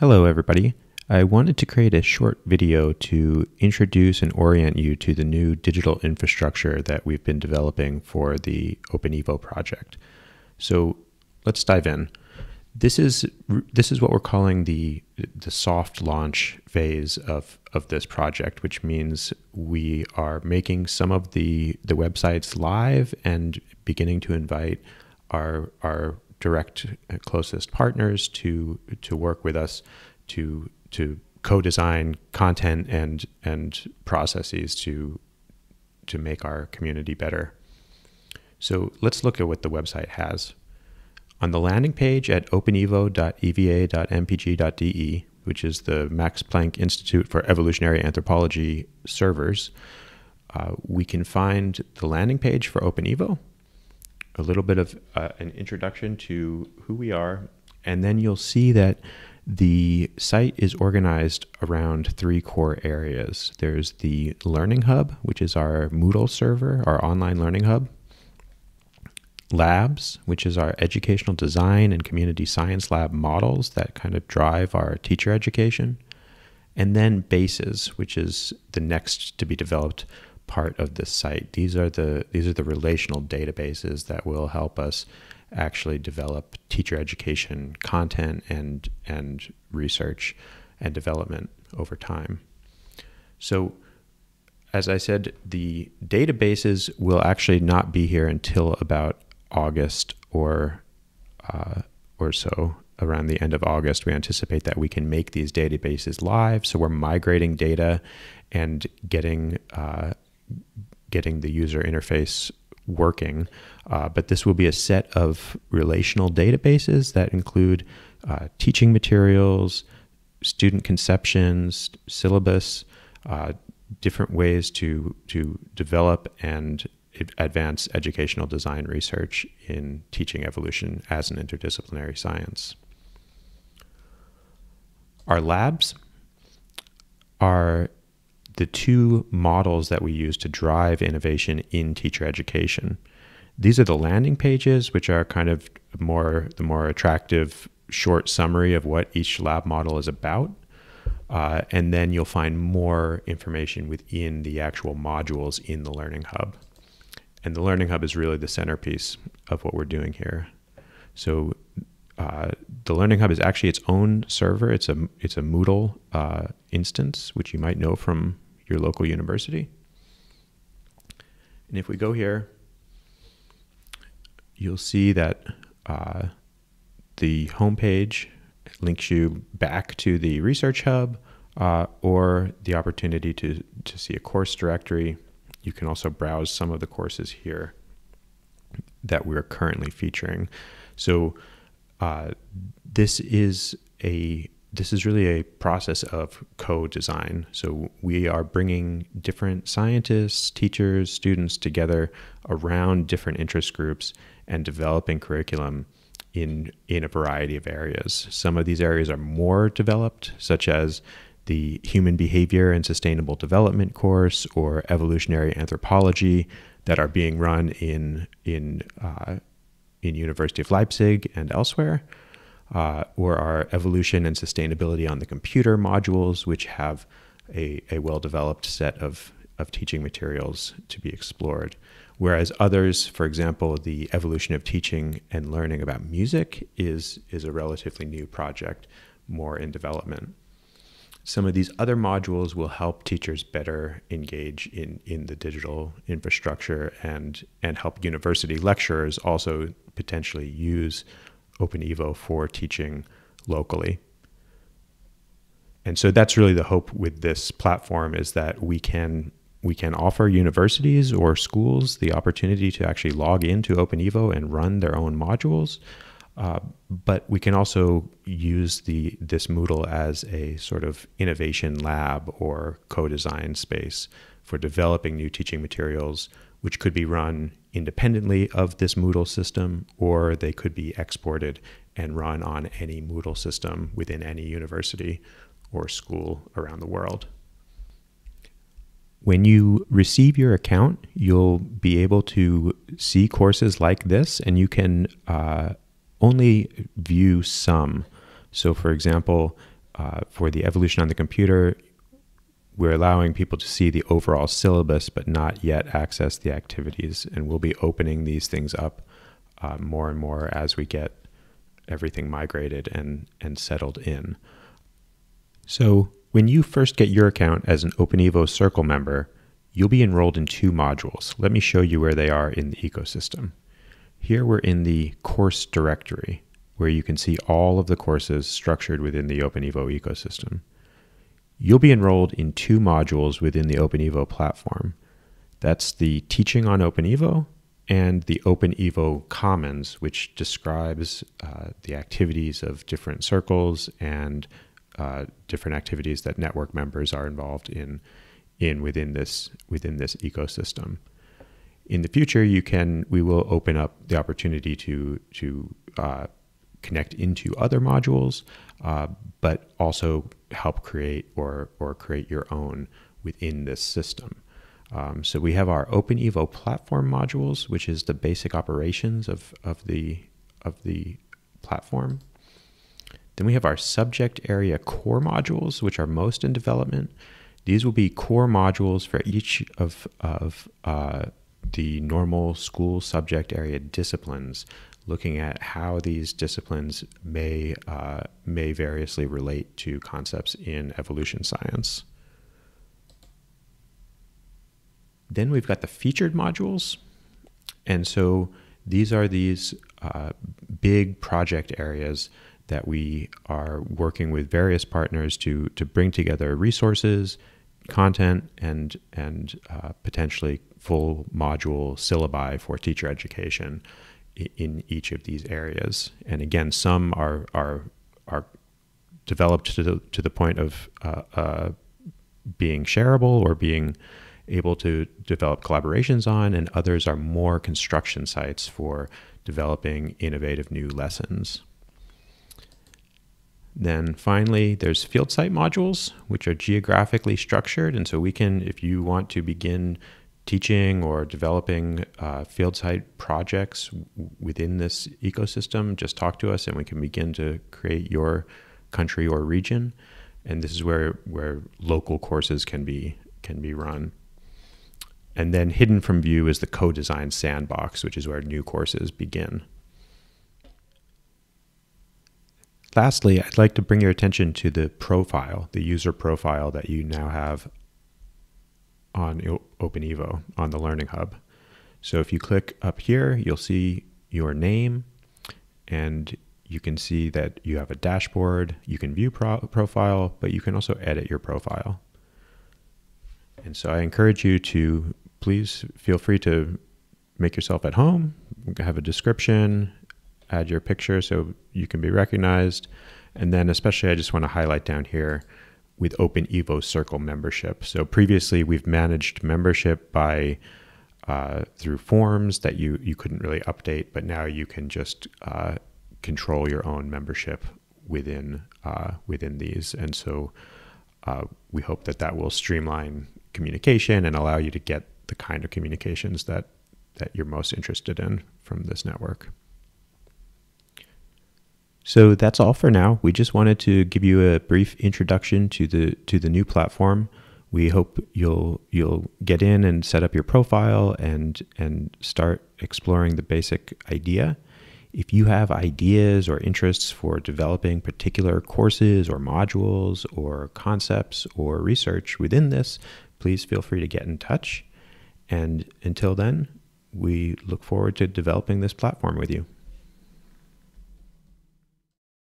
Hello, everybody. I wanted to create a short video to introduce and orient you to the new digital infrastructure that we've been developing for the OpenEvo project. So let's dive in. This is this is what we're calling the the soft launch phase of of this project, which means we are making some of the the websites live and beginning to invite our our direct closest partners to to work with us to to co-design content and and processes to to make our community better. So let's look at what the website has. On the landing page at openevo.eva.mpg.de, which is the Max Planck Institute for Evolutionary Anthropology servers, uh, we can find the landing page for OpenEvo, a little bit of uh, an introduction to who we are, and then you'll see that the site is organized around three core areas. There's the Learning Hub, which is our Moodle server, our online learning hub. Labs, which is our educational design and community science lab models that kind of drive our teacher education. And then Bases, which is the next to be developed part of this site. These are the these are the relational databases that will help us actually develop teacher education content and and research and development over time. So as I said, the databases will actually not be here until about August or uh, or so. Around the end of August, we anticipate that we can make these databases live. So we're migrating data and getting uh, getting the user interface working. Uh, but this will be a set of relational databases that include uh, teaching materials, student conceptions, syllabus, uh, different ways to to develop and advance educational design research in teaching evolution as an interdisciplinary science. Our labs are the two models that we use to drive innovation in teacher education. These are the landing pages, which are kind of more the more attractive short summary of what each lab model is about. Uh, and then you'll find more information within the actual modules in the Learning Hub. And the Learning Hub is really the centerpiece of what we're doing here. So uh, the Learning Hub is actually its own server. It's a it's a Moodle uh, instance, which you might know from your local university. And if we go here, you'll see that uh, the homepage links you back to the Research Hub uh, or the opportunity to, to see a course directory. You can also browse some of the courses here that we're currently featuring. So uh, this is a this is really a process of co-design. So we are bringing different scientists, teachers, students together around different interest groups and developing curriculum in in a variety of areas. Some of these areas are more developed, such as the human behavior and sustainable development course or evolutionary anthropology that are being run in in uh, in University of Leipzig and elsewhere uh, or our evolution and sustainability on the computer modules, which have a, a well developed set of, of teaching materials to be explored. Whereas others, for example, the evolution of teaching and learning about music is, is a relatively new project, more in development. Some of these other modules will help teachers better engage in, in the digital infrastructure and, and help university lecturers also potentially use OpenEvo for teaching locally. And so that's really the hope with this platform is that we can we can offer universities or schools the opportunity to actually log into OpenEvo and run their own modules. Uh, but we can also use the this Moodle as a sort of innovation lab or co-design space for developing new teaching materials, which could be run independently of this Moodle system, or they could be exported and run on any Moodle system within any university or school around the world. When you receive your account, you'll be able to see courses like this, and you can uh, only view some. So, for example, uh, for the evolution on the computer, we're allowing people to see the overall syllabus, but not yet access the activities. And we'll be opening these things up uh, more and more as we get everything migrated and, and settled in. So when you first get your account as an OpenEvo Circle member, you'll be enrolled in two modules. Let me show you where they are in the ecosystem. Here we're in the course directory, where you can see all of the courses structured within the OpenEvo ecosystem. You'll be enrolled in two modules within the OpenEvo platform. That's the Teaching on OpenEvo and the OpenEvo Commons, which describes uh, the activities of different circles and uh, different activities that network members are involved in in within this within this ecosystem. In the future, you can we will open up the opportunity to to uh, connect into other modules, uh, but also help create or or create your own within this system. Um, so we have our OpenEvo platform modules, which is the basic operations of, of the of the platform. Then we have our subject area core modules, which are most in development. These will be core modules for each of, of uh, the normal school subject area disciplines, looking at how these disciplines may, uh, may variously relate to concepts in evolution science. Then we've got the featured modules. And so these are these uh, big project areas that we are working with various partners to, to bring together resources, content, and, and uh, potentially full module syllabi for teacher education in each of these areas. And again, some are, are, are developed to the, to the point of uh, uh, being shareable or being able to develop collaborations on, and others are more construction sites for developing innovative new lessons. Then finally, there's field site modules, which are geographically structured. And so we can, if you want to begin teaching or developing uh, field site projects within this ecosystem, just talk to us and we can begin to create your country or region. And this is where, where local courses can be, can be run. And then hidden from view is the co-design sandbox, which is where new courses begin. Lastly, I'd like to bring your attention to the profile, the user profile that you now have on OpenEvo on the Learning Hub. So if you click up here, you'll see your name and you can see that you have a dashboard. You can view pro profile, but you can also edit your profile. And so I encourage you to please feel free to make yourself at home, have a description, add your picture so you can be recognized. And then especially I just want to highlight down here with OpenEvo Circle membership. So previously we've managed membership by uh, through forms that you, you couldn't really update, but now you can just uh, control your own membership within uh, within these. And so uh, we hope that that will streamline communication and allow you to get the kind of communications that that you're most interested in from this network. So that's all for now. We just wanted to give you a brief introduction to the to the new platform. We hope you'll you'll get in and set up your profile and and start exploring the basic idea. If you have ideas or interests for developing particular courses or modules or concepts or research within this, please feel free to get in touch. And until then, we look forward to developing this platform with you.